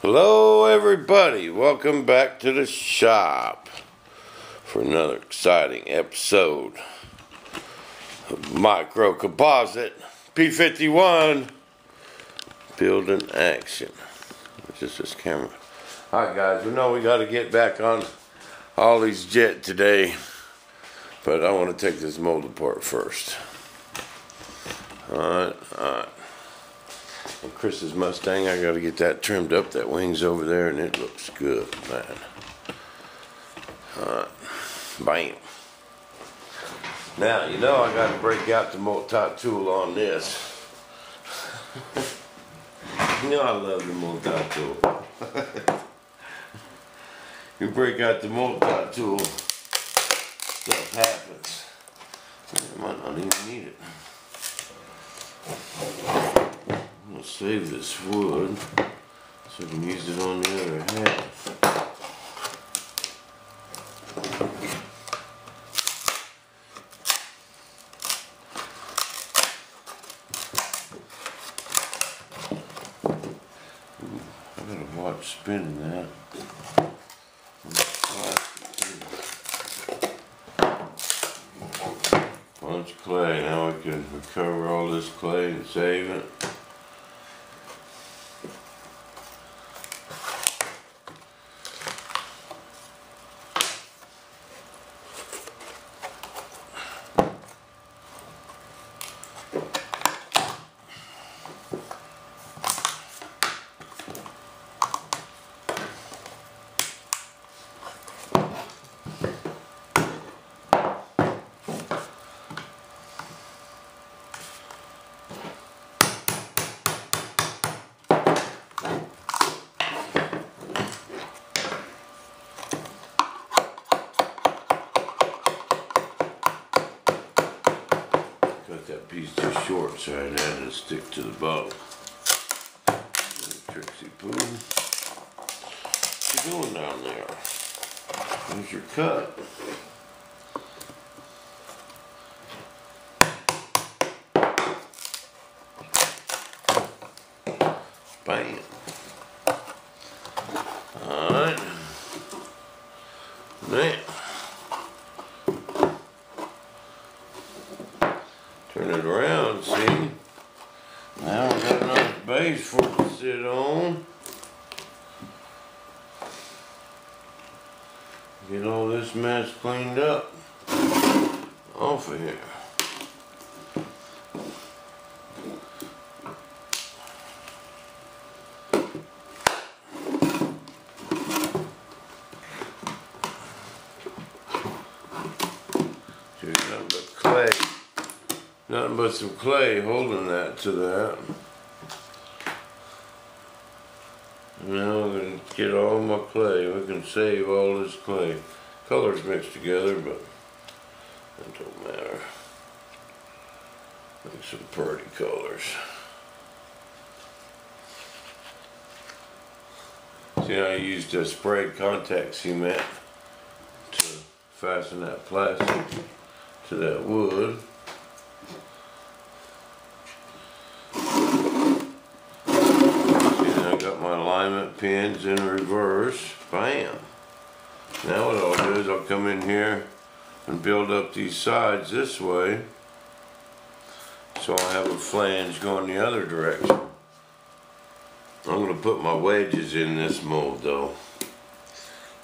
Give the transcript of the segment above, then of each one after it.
Hello, everybody. Welcome back to the shop for another exciting episode of Micro Composite P51 Building Action. It's just this camera. Alright, guys, we know we got to get back on Ollie's jet today, but I want to take this mold apart first. Alright, alright. Chris's Mustang, I gotta get that trimmed up. That wing's over there and it looks good, man. Alright, bam. Now, you know I gotta break out the multi tool on this. you know I love the multi tool. you break out the multi tool, stuff happens. You might not even need it. I'm gonna save this wood so we can use it on the other half. Ooh, I gotta watch spinning that. Bunch of clay. Now we can recover all this clay and save it. Cut that piece too short, so I had to stick to the bow. Trixie Poo. What you doing down there? There's your cut. Bam. Alright. Now. Turn it around, see? Now we got enough base for it to sit on. Get all this mess cleaned up off of here. There's nothing but clay. Nothing but some clay holding that to that. Now we're gonna get all my clay. We can save all this clay. Colors mixed together, but that don't matter. Make some pretty colors. See, I used a sprayed contact cement to fasten that plastic to that wood. And I got my alignment pins in reverse. Bam. Now what I'll do is I'll come in here and build up these sides this way. So I'll have a flange going the other direction. I'm going to put my wedges in this mold though.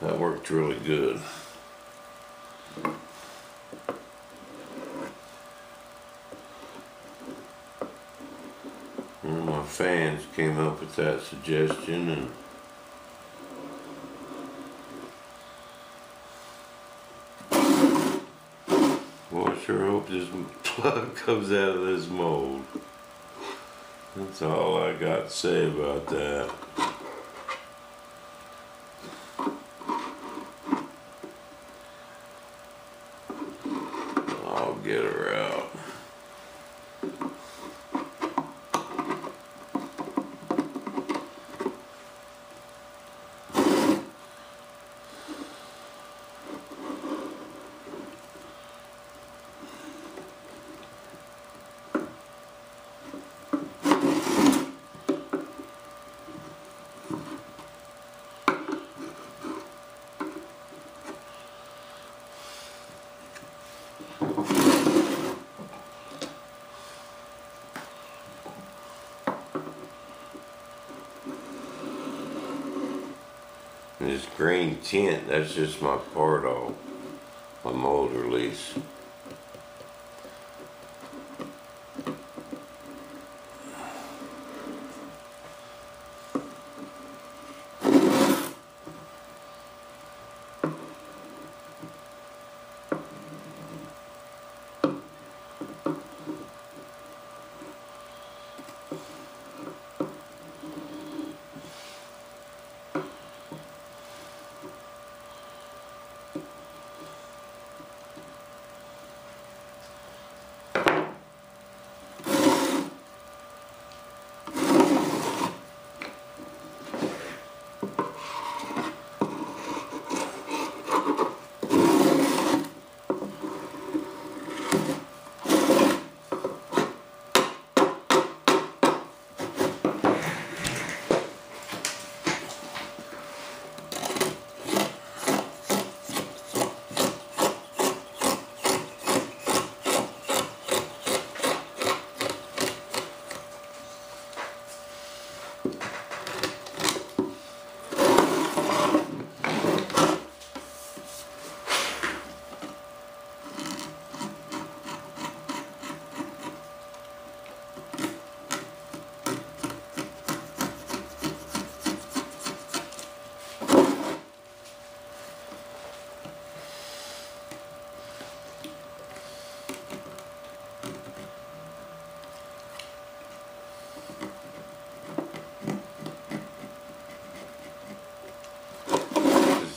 That worked really good. Of my fans came up with that suggestion and well, I sure hope this plug comes out of this mold. That's all I got to say about that. I'll get out. This green tint, that's just my part of my mold release.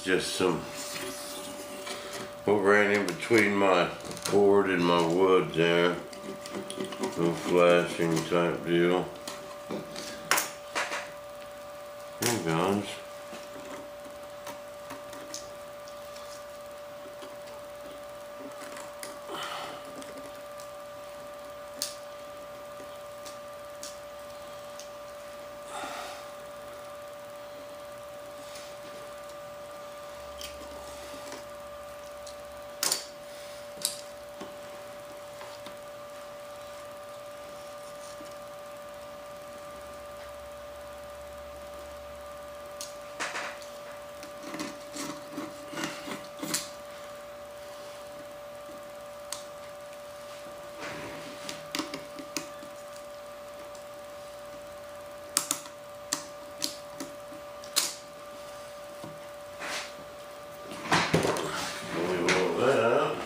Just some what ran in between my board and my wood there. No flashing type deal. Here it goes. Leave all that out.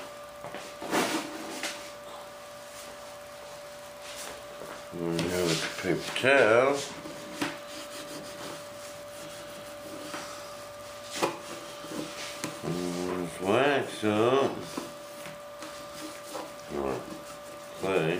We have this wax up. Or clay.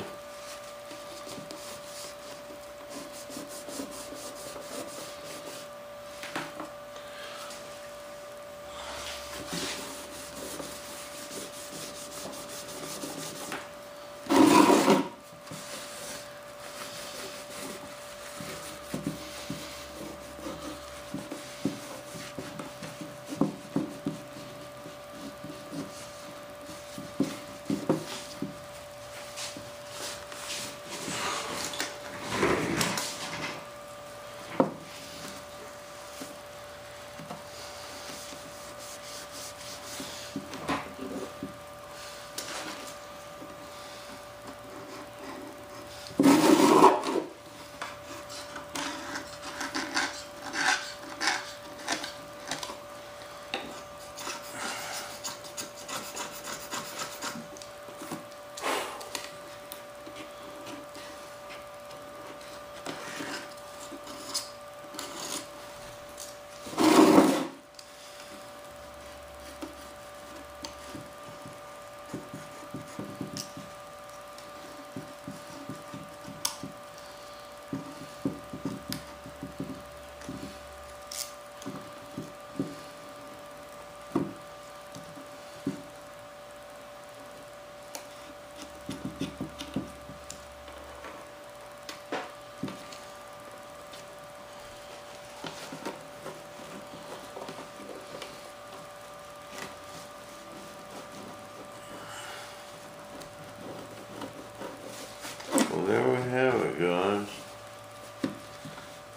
There we have it, guys.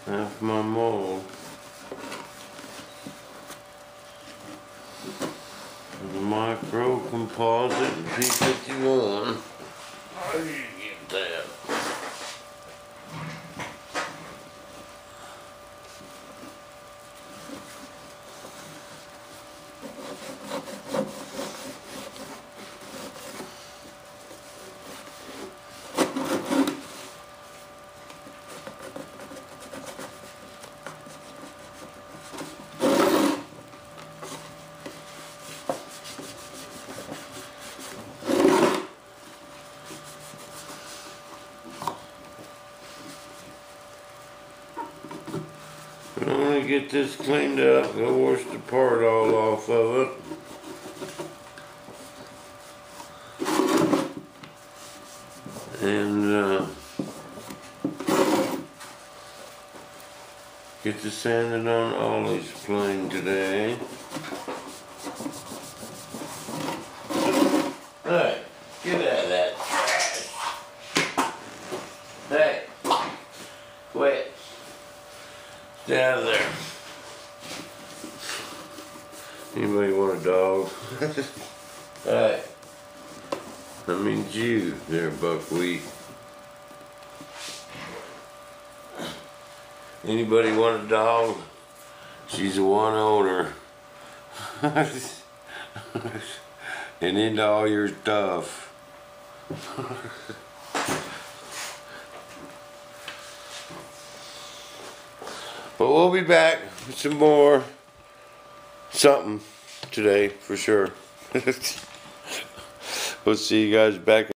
Half my mold. Micro composite P51. знаменитая. Get this cleaned up, go wash the part all off of it. And uh, get the sanding on Ollie's plane today. Hey, get out of that trash. Hey, quit. Stay out of there. Anybody want a hey. That means you there, buckwheat. Anybody want a dog? She's a one owner. and into all your stuff. But we'll be back with some more something today for sure. we'll see you guys back.